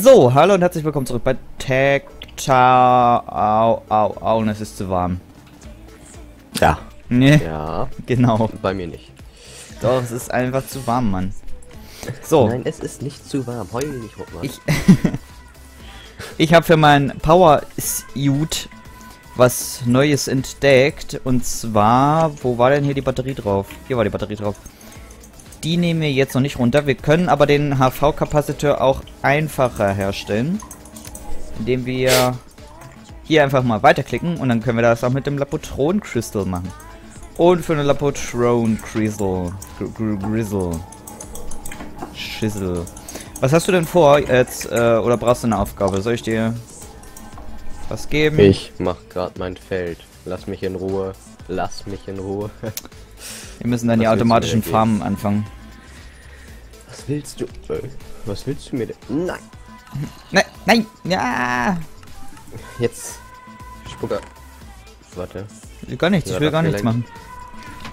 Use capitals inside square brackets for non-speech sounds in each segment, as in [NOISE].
So, hallo und herzlich willkommen zurück bei Tag Au, au, au, und es ist zu warm. Ja. Nee, Ja, genau. bei mir nicht. Doch, es ist einfach zu warm, Mann. So, Nein, es ist nicht zu warm. Heul nicht, Hoppmann. ich, [LAUGHS] ich habe für mein Power Suit was Neues entdeckt. Und zwar, wo war denn hier die Batterie drauf? Hier war die Batterie drauf. Die nehmen wir jetzt noch nicht runter. Wir können aber den HV-Kapazitor auch einfacher herstellen. Indem wir hier einfach mal weiterklicken und dann können wir das auch mit dem Lapotron Crystal machen. Und für eine Lapotron Crystal. Gr Gr Grizzle. Schissel. Was hast du denn vor jetzt, äh, oder brauchst du eine Aufgabe? Soll ich dir was geben? Ich mach grad mein Feld. Lass mich in Ruhe. Lass mich in Ruhe. [LAUGHS] Wir müssen dann Was die automatischen? Farmen anfangen. Was willst du? Äh, Was willst du mir denn? Nein. Nein, nein, ja. Jetzt. Spucker. Warte. Gar nichts, ich will gar nichts machen.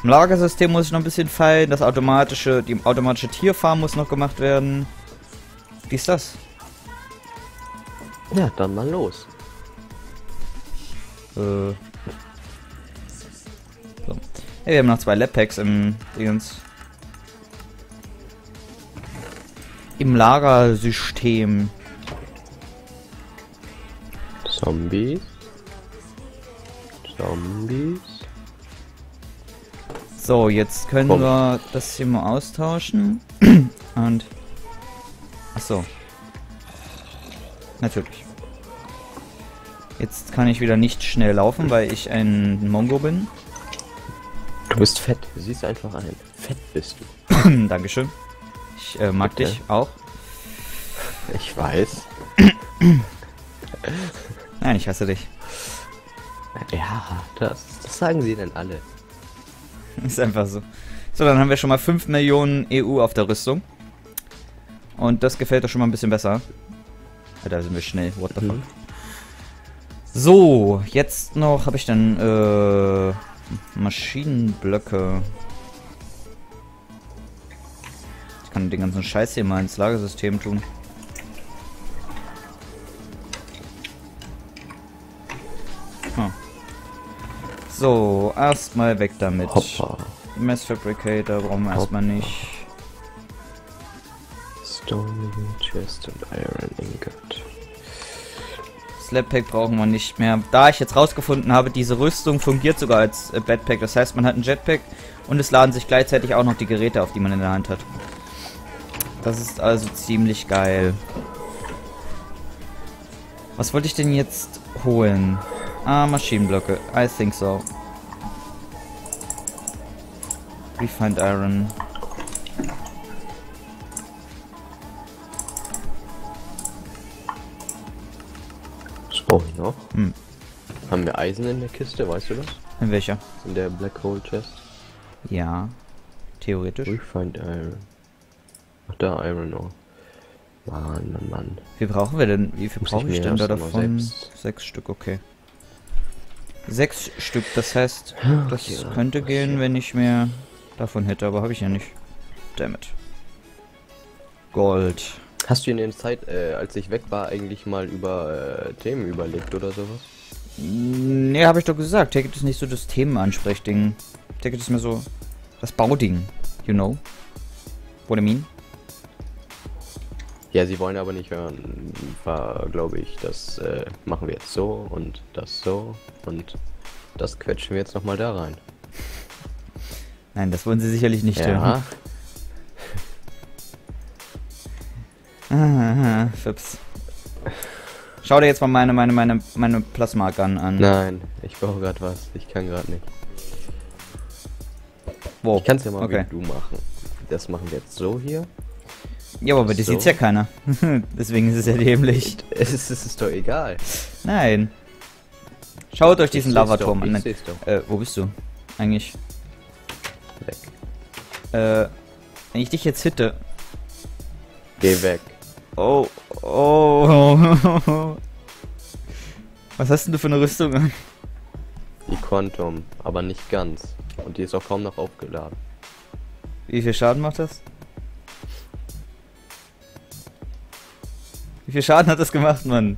Im Lagersystem muss ich noch ein bisschen feilen, das automatische, die automatische Tierfarm muss noch gemacht werden. Wie ist das? Ja, dann mal los. Äh. Hey, wir haben noch zwei Lab-Packs im Dingens. Im Lagersystem. Zombies. Zombies. So, jetzt können Komm. wir das hier mal austauschen. [CLEARS THROAT] Und. Ach so. Natürlich. Jetzt kann ich wieder nicht schnell laufen, weil ich ein Mongo bin. Du bist fett. Du siehst einfach ein. Fett bist du. [CLEARS THROAT] Dankeschön. Ich äh, mag Bitte. dich auch. Ich weiß. [CLEARS THROAT] Nein, ich hasse dich. Ja, das, das sagen sie denn alle. [LAUGHS] Ist einfach so. So, dann haben wir schon mal 5 Millionen EU auf der Rüstung. Und das gefällt doch schon mal ein bisschen besser. Da sind wir schnell. What the fuck? Mhm. So, jetzt noch habe ich dann äh, Maschinenblöcke. Ich kann den ganzen Scheiß hier mal ins Lagersystem tun. Ah. So, erstmal weg damit. Hoppa. Mass Fabricator brauchen wir erstmal nicht. Stone Chest und Iron Ingot. Slappack brauchen wir nicht mehr. Da ich jetzt rausgefunden habe, diese Rüstung fungiert sogar als äh, Backpack. Das heißt, man hat ein Jetpack und es laden sich gleichzeitig auch noch die Geräte auf, die man in der Hand hat. Das ist also ziemlich geil. Was wollte ich denn jetzt holen? Ah, Maschinenblöcke. I think so. Refined Iron. Ich noch? Hm. Haben wir Eisen in der Kiste, weißt du das? In welcher? In der Black Hole Chest? Ja. Theoretisch. Refined Iron. Ach da, Iron Ore. Mann, Mann, Mann. Wie brauchen wir denn? Wie viel brauche ich ich denn da davon? selbst- Sechs Stück, okay. Sechs Stück, das heißt, das ja, könnte gehen, wenn ich mehr davon hätte, aber habe ich ja nicht. Damit. Gold. Hast du in der Zeit, äh, als ich weg war, eigentlich mal über äh, Themen überlegt oder sowas? Nee, habe ich doch gesagt. Ticket ist nicht so das Themenansprechding. Ticket ist mehr so das Bauding. You know? What I mean? Ja, sie wollen aber nicht hören. War, glaube ich, das äh, machen wir jetzt so und das so und das quetschen wir jetzt nochmal da rein. Nein, das wollen sie sicherlich nicht hören. Aha, Fips. Schau dir jetzt mal meine, meine, meine, meine Plasma-Gun an. nein, ich brauche gerade was. Ich kann gerade nicht. Wo? Ich kann es ja mal Okay. wie du machen. Das machen wir jetzt so hier. Ja, aber bei dir So. sieht's ja keiner. [LAUGHS] Deswegen ist es ja [LAUGHS] dämlich. Es ist, es ist doch egal. Nein. Schaut euch diesen Lavaturm an. Äh, wo bist du? Eigentlich. Weg. Äh, wenn ich dich jetzt hitte. Geh weg. Oh, oh. [LAUGHS] Was hast denn du für eine Rüstung an? Die Quantum, aber nicht ganz. Und die ist auch kaum noch aufgeladen. Wie viel Schaden macht das? Wie viel Schaden hat das gemacht, Mann?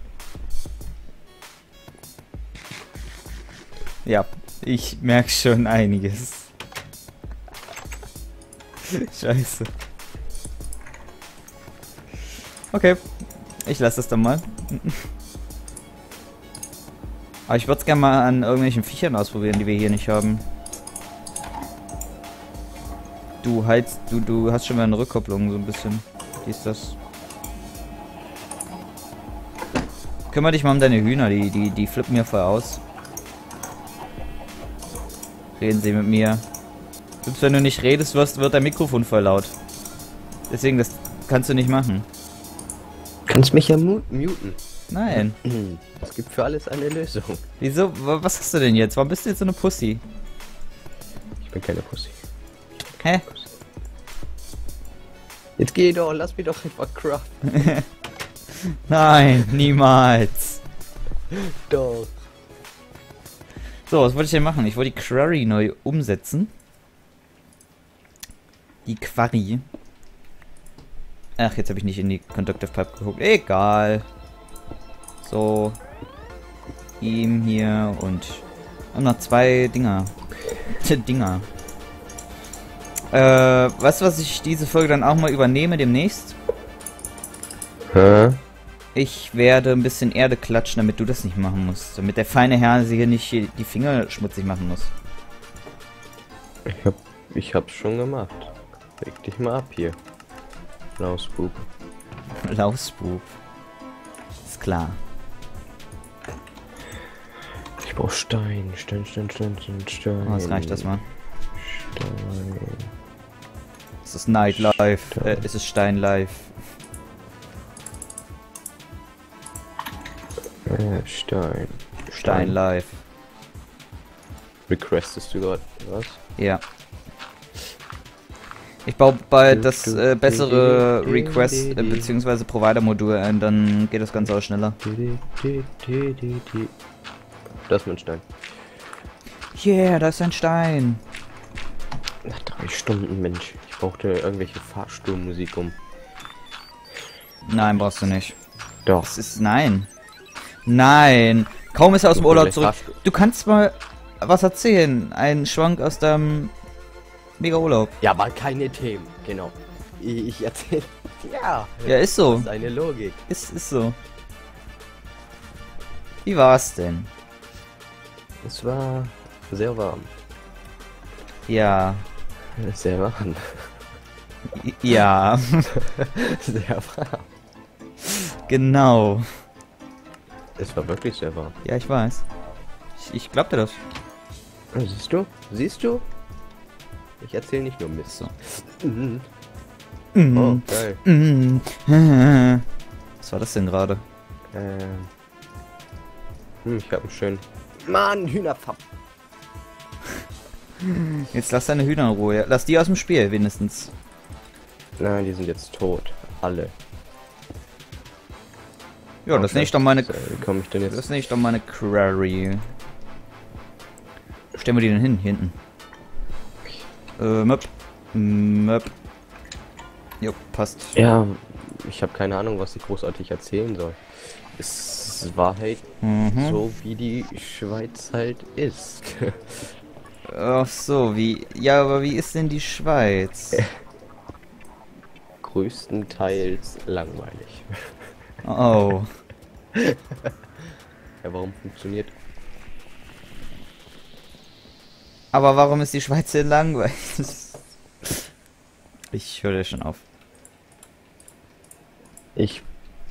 Ja, ich merke schon einiges. [LAUGHS] Scheiße. Okay, ich lasse es dann mal. Aber ich würde es gerne mal an irgendwelchen Viechern ausprobieren, die wir hier nicht haben. Du halt, du, du hast schon mal eine Rückkopplung, so ein bisschen. Wie ist das? Kümmere dich mal um deine Hühner, die, die, die flippen mir voll aus. Reden sie mit mir. Selbst wenn du nicht redest, wird dein Mikrofon voll laut. Deswegen, das kannst du nicht machen. Kannst mich ja mu muten. Nein. Es gibt für alles eine Lösung. Wieso? Wa- Was hast du denn jetzt? Warum bist du jetzt so eine Pussy? Ich bin keine Pussy. Hä? Jetzt geh doch, lass mich doch einfach craften. [LAUGHS] Nein, niemals. Doch. So, was wollte ich denn machen? Ich wollte die Quarry neu umsetzen. Die Quarry. Ach, jetzt habe ich nicht in die Conductive Pipe geguckt. Egal. So. Ihm hier und... Und noch zwei Dinger. [LAUGHS] Dinger. Äh, du, was ich diese Folge dann auch mal übernehme demnächst? Hä? Ich werde ein bisschen Erde klatschen, damit du das nicht machen musst. Damit der feine Herr sich hier nicht die Finger schmutzig machen muss. Ich hab, ich hab's schon gemacht. Leg dich mal ab hier. Lausbub. Lausbub. Ist klar. Ich brauch Stein, Stein, Stein, Stein, Stein, Stein. Oh, was reicht das mal? Stein. Es ist Nightlife. Äh, es ist Steinlife. Äh, Stein. Steinlife. Requestest du gerade was? Ja. Ich baue bald das äh, bessere Request- äh, bzw. Provider-Modul ein, dann geht das Ganze auch schneller. Das ist mein Stein. Yeah, da ist ein Stein. Nach drei Stunden, Mensch. Ich brauchte irgendwelche Fahrstuhlmusik um. Nein, brauchst du nicht. Doch. Das ist nein. Nein. Kaum ist er aus dem Urlaub zurück. Du kannst mal was erzählen. Ein Schwank aus deinem mega Urlaub. Ja, aber keine Themen. Genau. Ich, ich erzähl. [LAUGHS] Ja. Ja, ist so. Das ist eine Logik. Ist, ist so. Wie war's denn? Es war sehr warm. Ja. [LAUGHS] Sehr warm. Ja. [LAUGHS] Sehr warm. genau. Es war wirklich sehr warm. Ja, ich weiß. Ich, ich glaub dir das. Siehst du? Siehst du? Ich erzähle nicht nur Mist. So. Mhm. Oh, Mhm. geil. Mhm. Was war das denn gerade? Ähm. Hm, ich hab einen schönen. Mann, Hühnerpfapp. Jetzt lass deine Hühner in Ruhe. Lass die aus dem Spiel wenigstens. Nein, die sind jetzt tot. Alle. Ja, das nenne ich doch meine. So, Wie komme ich denn jetzt? Das nenne ich doch meine Quarry. Wo stellen wir die denn hin? Hinten. Äh, Möp. Möp. Jo, passt. Ja, ich habe keine Ahnung, was ich großartig erzählen soll. Es war halt Mhm. so, wie die Schweiz halt ist. Ach so, wie. Ja, aber wie ist denn die Schweiz? Größtenteils langweilig. Oh. Ja, warum funktioniert? Aber warum ist die Schweiz denn langweilig? Ich höre schon auf. Ich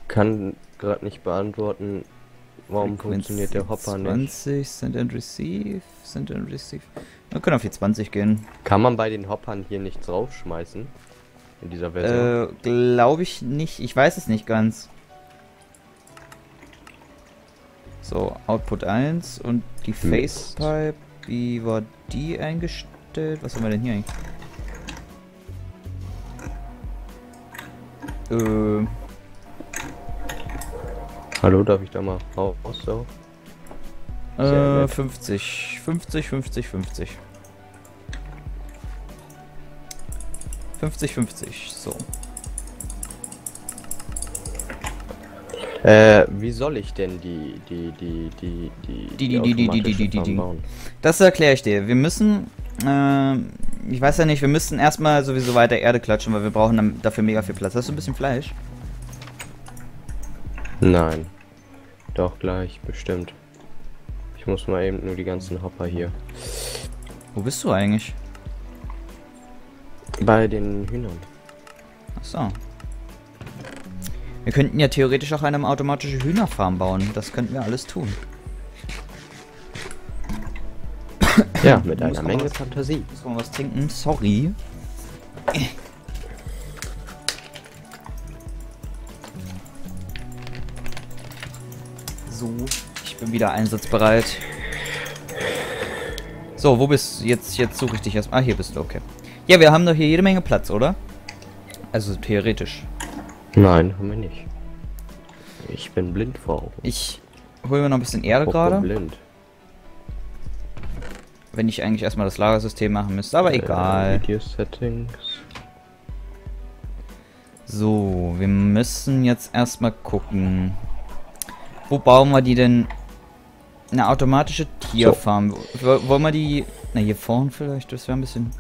kann gerade nicht beantworten, warum Frequency funktioniert der Hopper nicht. 20, Send and Receive, Send and Receive. Wir können auf die 20 gehen. Kann man bei den Hoppern hier nichts draufschmeißen? In dieser Version? Äh, glaube ich nicht. Ich weiß es nicht ganz. So, Output 1 und die Mist. Facepipe. Wie war die eingestellt? Was haben wir denn hier eigentlich? Äh, Hallo, darf ich da mal raus? So? Äh, nett. 50. 50, 50, 50. 50, 50. So. Äh, wie soll ich denn die, die, die, die, die, Die, die, die, die, die, die, die, die? Das erkläre ich dir. Wir müssen, äh, ich weiß ja nicht, wir müssten erstmal sowieso weiter Erde klatschen, weil wir brauchen dafür mega viel Platz. Hast du ein bisschen Fleisch? Nein. Doch, gleich, bestimmt. Ich muss mal eben nur die ganzen Hopper hier. Wo bist du eigentlich? Bei den Hühnern. Achso. Wir könnten ja theoretisch auch eine automatische Hühnerfarm bauen. Das könnten wir alles tun. Ja, mit einer Menge was- Fantasie. Muss mal was trinken. Sorry. So, ich bin wieder einsatzbereit. So, wo bist du? Jetzt, jetzt suche ich dich erst. Ah, hier bist du, okay. Ja, wir haben doch hier jede Menge Platz, oder? Also theoretisch. Nein, haben wir nicht. Ich bin blind vor Augen. Ich hole mir noch ein bisschen Erde gerade. blind. Wenn ich eigentlich erstmal das Lagersystem machen müsste, aber Äh, egal. Video Settings. So, wir müssen jetzt erstmal gucken. Wo bauen wir die denn? Eine automatische Tierfarm. W- Wollen wir die. Na, hier vorne vielleicht? Das wäre ein bisschen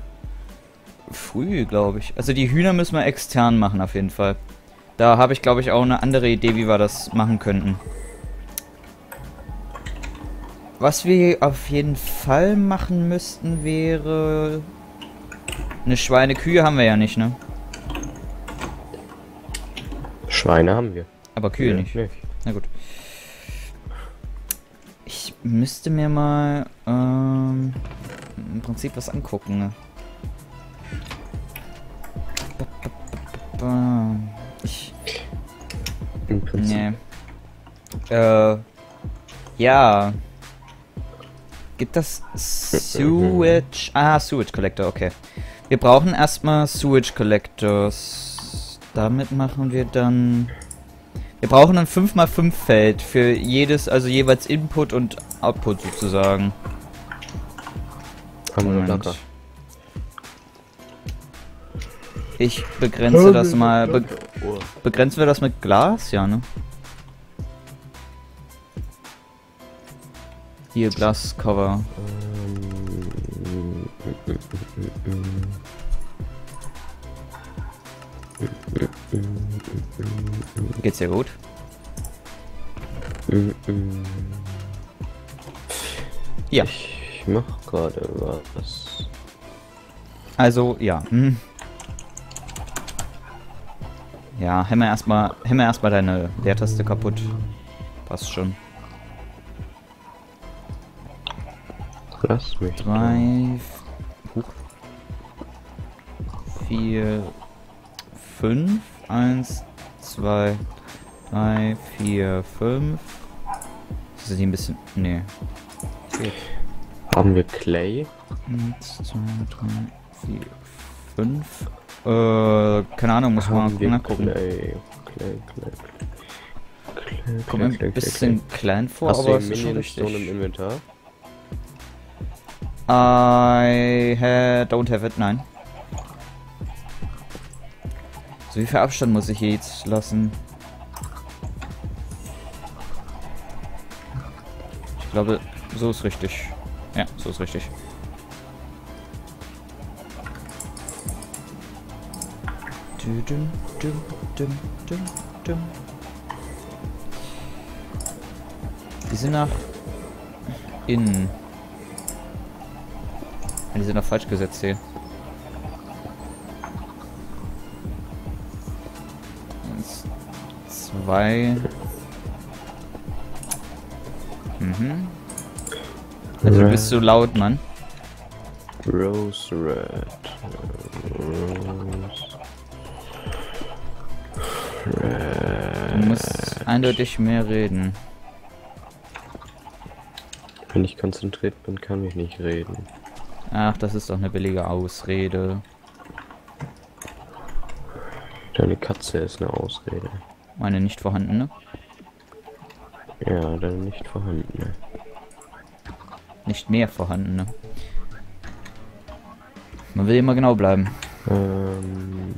früh, glaube ich. Also die Hühner müssen wir extern machen, auf jeden Fall. Da habe ich, glaube ich, auch eine andere Idee, wie wir das machen könnten. Was wir auf jeden Fall machen müssten, wäre. Eine Schweine-Kühe haben wir ja nicht, ne? Schweine haben wir. Aber Kühe Ja, nicht. Na gut. Ich müsste mir mal ähm, im Prinzip was angucken. ne? Ba, ba, ba. Ich. Im Prinzip. Nee. Äh. Ja. Gibt das Sewage? Ah, Sewage Collector, okay. Wir brauchen erstmal Sewage Collectors. Damit machen wir dann. Wir brauchen ein 5x5 Feld für jedes, also jeweils Input und Output sozusagen. Moment. Ich begrenze das mal. Be Oh. begrenzen wir das mit Glas? Ja, ne? Hier, Glascover. Geht's dir gut? Ja. Ich mach gerade was. Also, ja. Hm. Ja, hämmer erstmal, hämmer erstmal deine Leertaste kaputt. Passt schon. Lass mich. Drei, huch, vier, fünf, eins, zwei, drei, vier, fünf. Sind die ein bisschen, nee. Haben wir Clay? Eins, zwei, drei, vier, fünf. Äh, keine Ahnung, muss man nachgucken. Clay? Clay, Clay, Clay. Kommt ein bisschen klein vor, Hast aber du ist schon so im richtig. Inventar? I ha don't have it, nein. So wie viel Abstand muss ich jetzt lassen? Ich glaube, so ist richtig. Ja, so ist richtig. Dü- düm, düm, düm, düm, düm. Die sind nach innen. Die sind doch falsch gesetzt hier. Eins, zwei. Mhm. Also du bist so laut, Mann. Rose Red. Rose. Du musst eindeutig mehr reden. Wenn ich konzentriert bin, kann ich nicht reden. Ach, das ist doch eine billige Ausrede. Deine Katze ist eine Ausrede. Meine nicht vorhandene. Ja, deine nicht vorhandene. Nicht mehr vorhandene. Man will immer genau bleiben. Ähm,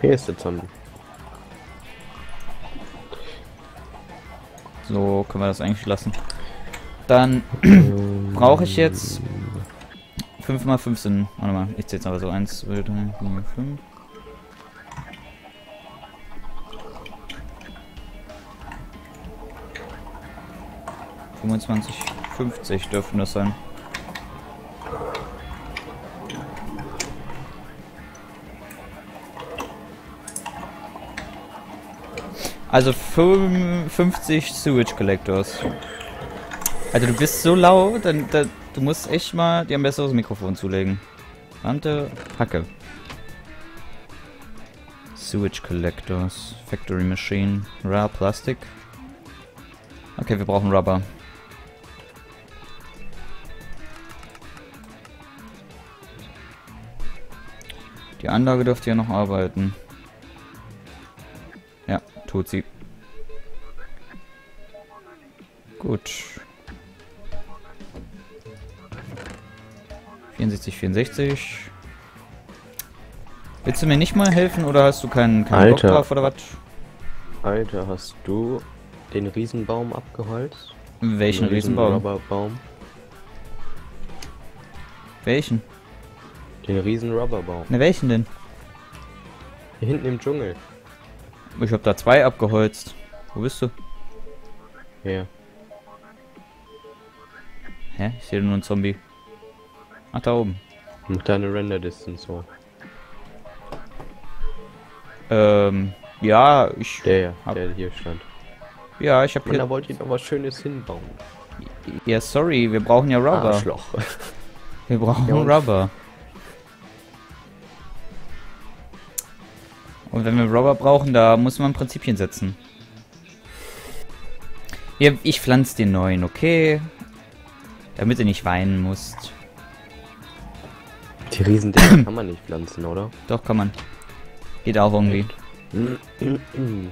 hier ist der Zombie. So können wir das eigentlich lassen. Dann brauche ich jetzt 5 mal 5 sind. Warte mal, ich zähle jetzt aber so 1, 2, 3, 4, 5. Fünfundzwanzig, fünfzig dürfen das sein. Also 50 Sewage Collectors. Also du bist so laut, dann, dann, du musst echt mal dir ein besseres Mikrofon zulegen. Wante Hacke. Sewage Collectors, Factory Machine, Rare Plastic. Okay, wir brauchen Rubber. Die Anlage dürfte ja noch arbeiten. Tut sie. Gut. 64, 64. Willst du mir nicht mal helfen oder hast du keinen, keinen Bock Alter. drauf oder was? Alter, hast du den Riesenbaum abgeholzt? Welchen Den Riesenbaum? Rubberbaum? Welchen? Den riesen Rubberbaum. Ne, welchen denn? Hier hinten im Dschungel. Ich hab da zwei abgeholzt. Wo bist du? Ja. Hä? Ich sehe nur einen Zombie. Ach, da oben. Mach deine Render Distance so. Ähm, ja, ich... Der, ja, Hab- der hier stand. Ja, ich hab Und da hier... wollte ich noch was Schönes hinbauen. Ja, sorry, wir brauchen ja Rubber. Arschloch. Wir brauchen Ja, und? Rubber. Und wenn wir Rubber brauchen, da muss man Prinzipien setzen. Hier, ich pflanze den neuen, okay? Damit du nicht weinen musst. Die Riesendinger kann man nicht pflanzen, oder? [CLEARS THROAT] Doch, kann man. Geht auch irgendwie. [CLEARS THROAT]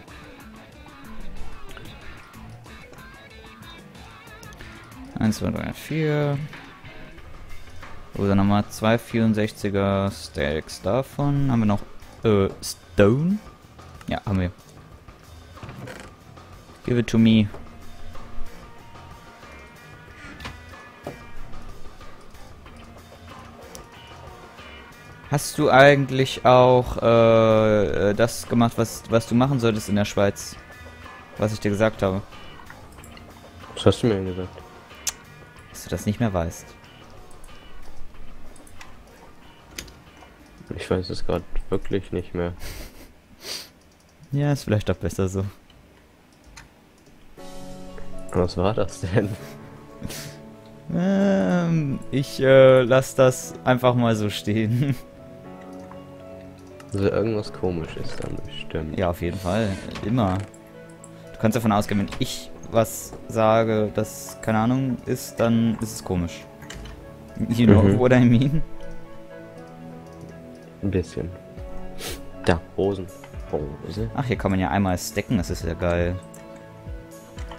Eins, zwei, drei, vier. Oder nochmal zwei 64er Stacks davon. Haben wir noch äh, Stone? Ja, haben wir. Give it to me. Hast du eigentlich auch äh, äh, das gemacht, was, was du machen solltest in der Schweiz? Was ich dir gesagt habe. Was hast du mir denn gesagt? Dass du das nicht mehr weißt. Ich weiß es gerade wirklich nicht mehr. Ja, ist vielleicht auch besser so. Was war das denn? Ähm, ich äh, lass das einfach mal so stehen. [LAUGHS] Also irgendwas komisch ist dann bestimmt. ja, auf jeden Fall. Immer. Du kannst davon ausgehen, wenn ich was sage, das keine Ahnung ist, dann ist es komisch. You know Mhm. what I mean? Ein bisschen. Da, Rosen. Rose. Ach, hier kann man ja einmal stacken, das ist ja geil.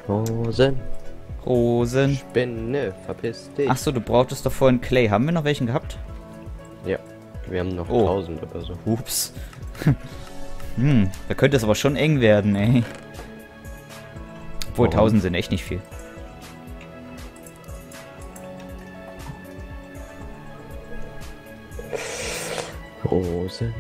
Rosen. Rosen. Spinne, verpiss dich. Achso, du brauchtest doch vorhin Clay. Haben wir noch welchen gehabt? Ja, wir haben noch Oh. 1000 oder so. Ups. [LAUGHS] hm, da könnte es aber schon eng werden, ey. Obwohl Warum? 1000 sind echt nicht viel. Rosen.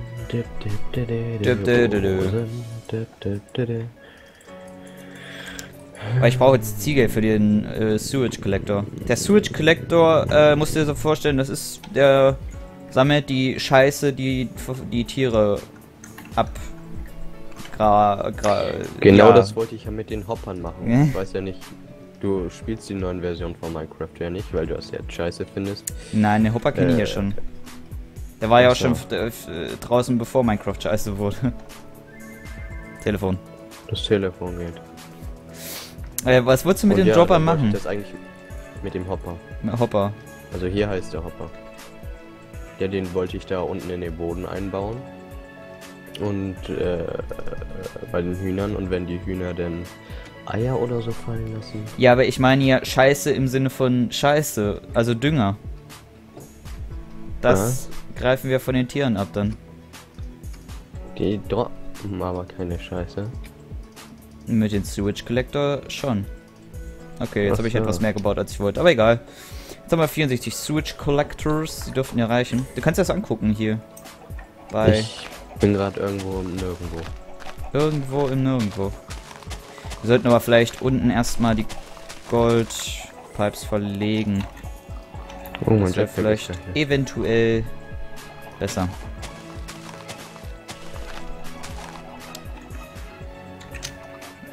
Weil ich brauche jetzt Ziegel für den äh, Sewage Collector. Der Sewage Collector, äh, musst du dir so vorstellen, das ist der sammelt die Scheiße, die die Tiere ab. Gra, gra, Genau ja. das wollte ich ja mit den Hoppern machen. Äh? Ich weiß ja nicht, du spielst die neuen Version von Minecraft ja nicht, weil du das jetzt scheiße findest. Nein, den Hopper kenne ich ja Äh, schon. Der war ja auch schon äh, draußen, bevor Minecraft scheiße wurde. Telefon. Das Telefon geht. Äh, was würdest du mit Und den ja, wollte machen? Das eigentlich mit dem Hopper. Hopper. Also hier heißt der Hopper. Ja, den wollte ich da unten in den Boden einbauen. Und äh, bei den Hühnern und wenn die Hühner dann Eier oder so fallen lassen. Ja, aber ich meine ja Scheiße im Sinne von Scheiße, also Dünger. Das greifen wir von den Tieren ab dann. Die droppen aber keine Scheiße. Mit dem Sewage Collector schon. Okay, jetzt habe ich etwas mehr gebaut, als ich wollte. Aber egal. Jetzt haben wir 64 Sewage Collectors. Die dürften ja reichen. Du kannst das angucken hier. Bei Ich bin gerade irgendwo im nirgendwo. irgendwo im Nirgendwo. Wir sollten aber vielleicht unten erstmal die Goldpipes verlegen. Oh, mein Jetpack vielleicht eventuell besser.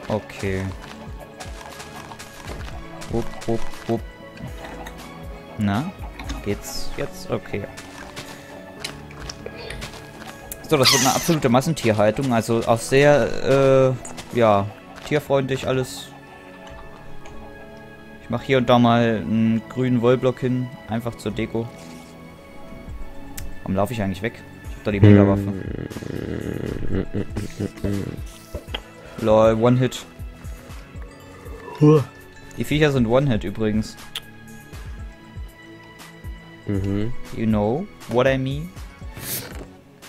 Okay. Wupp, wupp, wupp. Na? Geht's jetzt? Okay. So, das wird eine absolute Massentierhaltung. Also auch sehr, äh, ja, tierfreundlich alles. Ich mache hier und da mal einen grünen Wollblock hin, einfach zur Deko. Warum laufe ich eigentlich weg? Ich hab da die Mega-Waffe. Lol, One-Hit. Die Viecher sind One-Hit übrigens. Mhm. You know what I mean?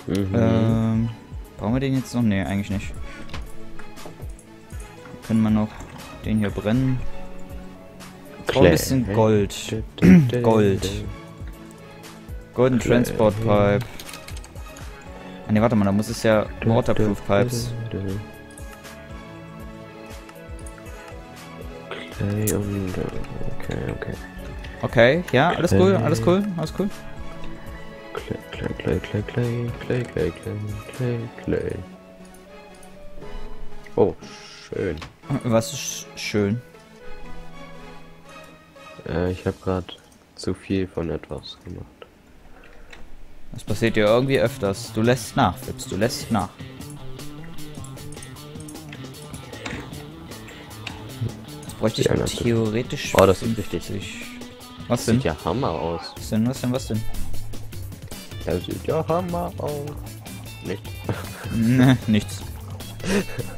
Mhm. Ähm, brauchen wir den jetzt noch? Nee, eigentlich nicht. Können wir noch den hier brennen? Brauche ein bisschen Gold. [CLEARS THROAT] Gold. Golden. Transport Pipe. Ah ne, warte mal, da muss es ja Waterproof Pipes. Und okay, okay. Okay, ja, alles cool, Clay. alles cool, alles cool. Clay, Clay, Clay, Clay, Clay, Clay, Clay, Clay, Clay, Clay. Oh, schön. Was ist schön. Äh, ich habe gerade zu viel von etwas gemacht. Das passiert dir irgendwie öfters. Du lässt nach, Fips, du lässt nach. Das bräuchte ich Ja, theoretisch. Oh, das ist richtig. 50. Was denn? Sieht ja Hammer aus. Was denn, was denn, was denn? Er sieht ja Hammer aus. Nicht? [LAUGHS] Ne, nichts.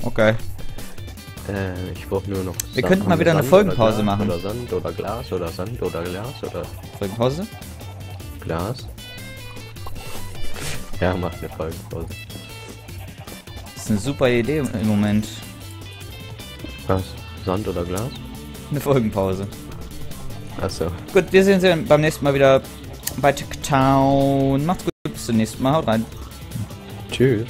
Okay. Äh, ich brauche nur noch. Wir könnten mal wieder eine Sand Folgenpause oder machen. Oder Sand oder Glas oder Sand oder Glas oder Folgenpause? Glas. Ja, mach eine Folgenpause. Das ist eine super Idee im Moment. Was? Sand oder Glas? Eine Folgenpause. Achso. Gut, wir sehen uns beim nächsten Mal wieder bei TikTown. Macht's gut, bis zum nächsten Mal. Haut rein. Tschüss.